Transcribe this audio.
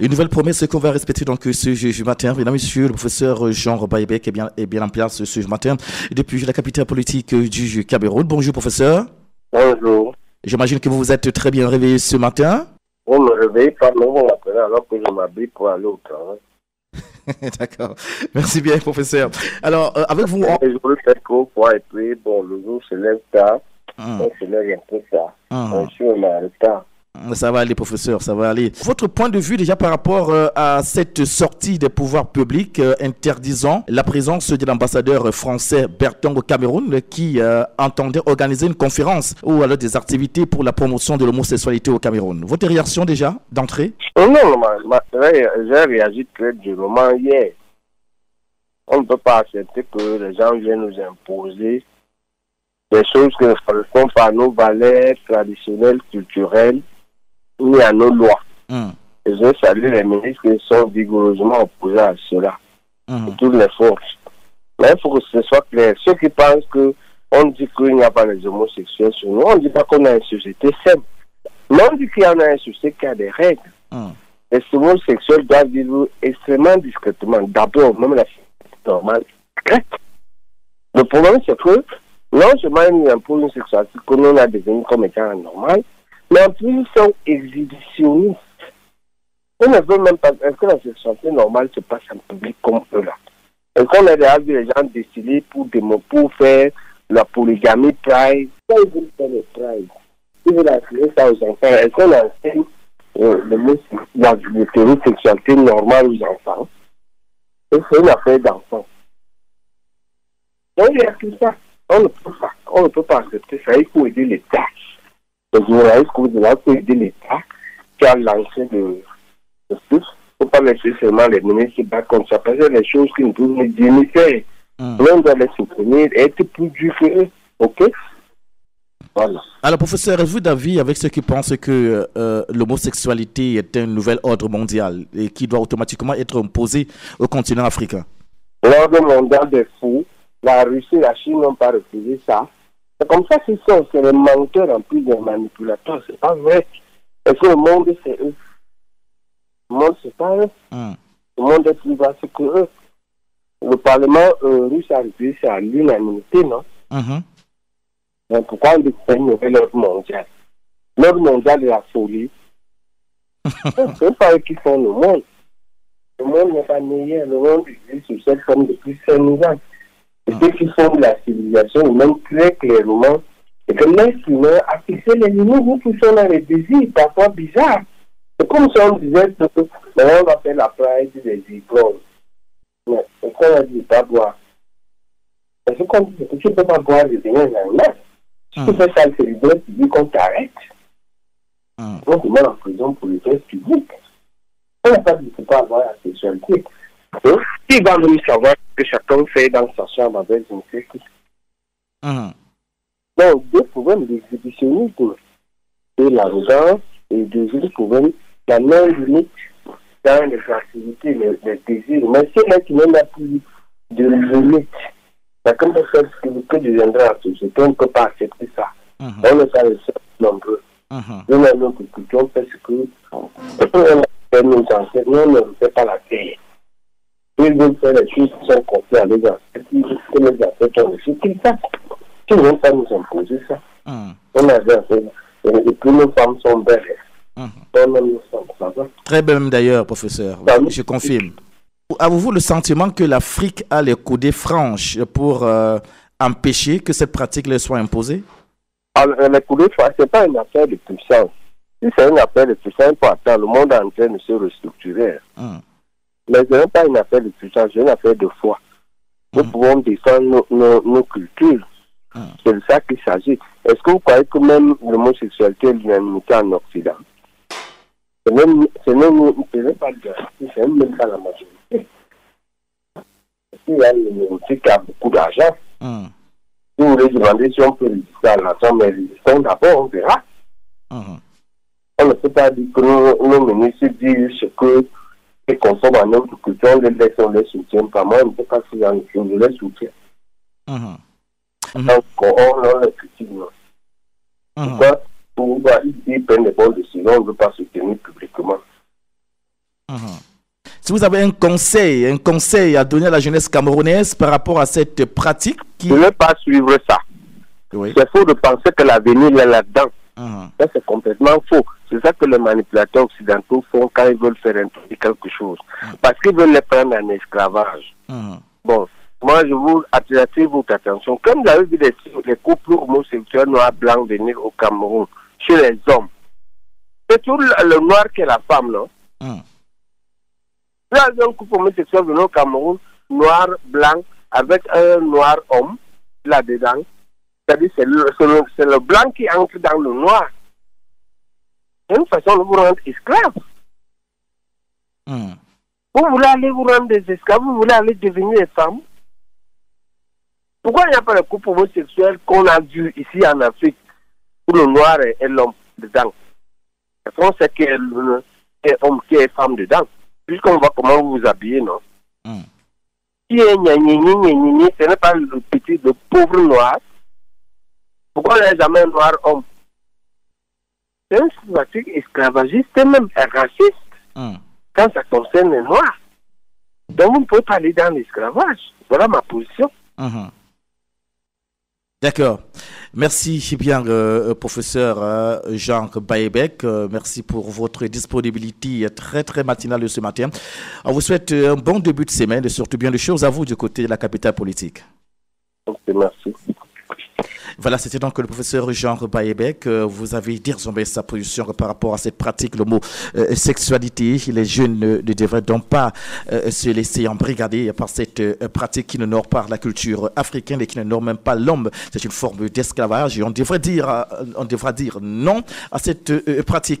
Une nouvelle promesse qu'on va respecter donc ce matin. Mesdames, Messieurs, le professeur Jean Robaïbek est bien, est bien en place ce matin depuis la capitale politique du Cameroun. Bonjour, professeur. Bonjour. J'imagine que vous vous êtes très bien réveillé ce matin. On me réveille pas, non, on alors que je m'habille pour aller au travail. D'accord. Merci bien, professeur. Alors, euh, avec vous. On... Je voulais faire quoi et puis, bon, le jour se lève tard. Hum. On se lève un peu tard. Hum. On est retard. Ça va aller, professeur, ça va aller. Votre point de vue déjà par rapport euh, à cette sortie des pouvoirs publics euh, interdisant la présence de l'ambassadeur français Bertrand au Cameroun qui euh, entendait organiser une conférence ou alors des activités pour la promotion de l'homosexualité au Cameroun. Votre réaction déjà d'entrée? Non, non, j'ai réagi très durement hier. On ne peut pas accepter que les gens viennent nous imposer des choses qui ne correspondent pas nos valeurs traditionnelles, culturelles ni à nos lois. Mm. Et je salue les ministres qui sont vigoureusement opposés à cela, mm. toutes les forces. Mais il faut que ce soit clair. Ceux qui pensent que on dit qu'il n'y a pas les homosexuels sur nous, on ne dit pas qu'on a une société simple. Mais on dit qu'il y en a une société qui a des règles. Mm. Les homosexuels doivent vivre extrêmement discrètement. D'abord, même la société normale. Le problème, c'est que non seulement ils imposent une sexualité que l'on a devenu comme étant normal, mais en plus, ils sont exhibitionnistes. On ne veut même pas. Est-ce que la sexualité normale? Se passe en public comme eux là Est-ce qu'on a déjà vu les gens décider pour, pour faire la polygamie pride? Pourquoi ils veulent faire le pride? Ils veulent enseigner ça aux enfants? Est-ce qu'on enseigne euh, le mot, la l'hétérosexualité normale aux enfants? C'est une affaire d'enfants? Donc il y a tout ça. On ne peut pas, on ne peut pas accepter ça. Il faut aider l'État les journalistes que vous avez aider l'État qui a lancé de, de tout. Il ne faut pas laisser seulement les ministres qui battent comme ça, parce que les choses qui ne peuvent ni faire. Hum. L'on doit les soutenir et être plus dur que eux. OK? Voilà. Alors, professeur, êtes-vous d'avis avec ceux qui pensent que euh, l'homosexualité est un nouvel ordre mondial et qui doit automatiquement être imposé au continent africain? L'ordre mondial des fous, la Russie et la Chine n'ont pas refusé ça. C'est comme ça qu'ils sont, c'est les menteurs en plus des manipulateurs, c'est pas vrai. Est-ce que le monde, c'est eux Le monde, c'est pas eux. Hmm. Le monde est plus vaste que eux. Le Parlement euh, russe a réussi c'est à l'unanimité, non? Mm Donc pourquoi on c'est une nouvelle ordre mondiale? L'ordre mondial est la folie. c'est pas eux qui font le monde. Le monde n'est pas meilleur. Le monde existe sur cette forme depuis 5000 ans. Et ceux qui font de la civilisation humaine très clairement, c'est que l'être humain a fixé les limites, nous poussons dans les désirs, parfois bizarres. C'est comme si on disait que on va faire la pride des ivrognes. Mais qu'on a dit pas boire. Parce qu'on dit que tu ne peux pas boire des biens animaux. Si tu fais ça, c'est le droit public qu'on t'arrête. On te met en prison pour le droit public. On n'a pas dit que tu peux pas avoir la sexualité. Il va nous savoir que chacun fait dans sa chambre avec une. Mmh. Donc, deux problèmes d'exhibitionnisme et l'arrogance, et deuxième problème, la non-limite dans les activités, les, les désirs. Mais c'est là qui n'a plus de limite. Chacun peut faire ce que deviendra la société, on ne peut pas accepter ça. Mmh. On est pas les seuls nombreux. Mmh. Nous, on fait ce que enseignants ne fait pas la terre. Ils veulent faire les choses qui sont confiées à leurs ancêtres, que les ancêtres ont reçu, qu'ils fassent. Ils ne vont pas nous imposer ça. Mmh. On a. Et puis nos femmes sont belles. Mmh. Ça va. Très belle d'ailleurs, professeur. Je confirme. Avez-vous le sentiment que l'Afrique a les coudées franches pour euh, empêcher que cette pratique leur soit imposée? Alors, Les coudées franches, ce n'est pas une affaire de puissance. Si c'est une affaire de puissance, attendre. Le monde est en train de se restructurer. Mmh. Mais ce n'est pas une affaire de puissance, c'est une affaire de foi. Nous mm. pouvons défendre nos, nos, cultures. Mm. C'est de ça qu'il s'agit. Est-ce que vous croyez que même l'homosexualité est l'unanimité en Occident? Ce n'est même, pas c'est même pas la majorité. Il y a une minorité qui a beaucoup d'argent? Mm. Si vous voulez demander si on peut résister à l'argent, mais résistons d'abord, on verra. On ne peut pas dire que nos, nos ministres disent ce que conforme à notre culture, on les laisse, on les soutient pas. Moi, on ne peut pas je les soutiens. -hmm. Donc, on, on les critique. Pourquoi pour ils prennent des bonnes décisions, on ne veut pas soutenir publiquement Si vous avez un conseil, un conseil à donner à la jeunesse camerounaise par rapport à cette pratique qui... Je ne pas suivre ça. C'est faux de penser que l'avenir est là-dedans. Ça, c'est complètement faux. C'est ça que les manipulateurs occidentaux font quand ils veulent faire introduire quelque chose. Parce qu'ils veulent les prendre en esclavage. Bon, moi, je vous attire votre attention. Comme vous avez vu les, couples homosexuels noirs blancs venir au Cameroun, chez les hommes, c'est toujours le noir qui est la femme, non? Mm. Là, un couple homosexuel venir au Cameroun, noir, blanc, avec un noir homme, là-dedans. C'est-à-dire c'est le, c'est le, blanc qui entre dans le noir. Une façon de vous rendre esclave. Mm. Vous voulez aller vous rendre des esclaves, vous voulez aller devenir des femmes. Pourquoi il n'y a pas de couple homosexuel qu'on a vu ici en Afrique où le noir est, l'homme dedans? Parce qu'on sait qu'il est homme qui est femme dedans. Puisqu'on voit comment vous vous habillez, non? Mm. Qui est ce n'est pas le petit, le pauvre noir. Pourquoi il n'y a jamais un noir homme? C'est une pratique esclavagiste et même raciste mm. quand ça concerne les noirs. Donc vous ne pouvez pas aller dans l'esclavage. Voilà ma position. Mm-hmm. D'accord. Merci bien, euh, euh, professeur euh, Jean Bayebec. merci pour votre disponibilité très, très matinale de ce matin. On vous souhaite un bon début de semaine et surtout bien de choses à vous du côté de la capitale politique. merci. Voilà, c'était donc le professeur Jean Bayebec. Euh, vous avez dit sa position par rapport à cette pratique, le mot euh, sexualité. Les jeunes ne, devraient donc pas euh, se laisser embrigader par cette pratique qui n'honore pas la culture africaine et qui n'honore même pas l'homme. C'est une forme d'esclavage et on devrait dire, on devrait dire non à cette pratique.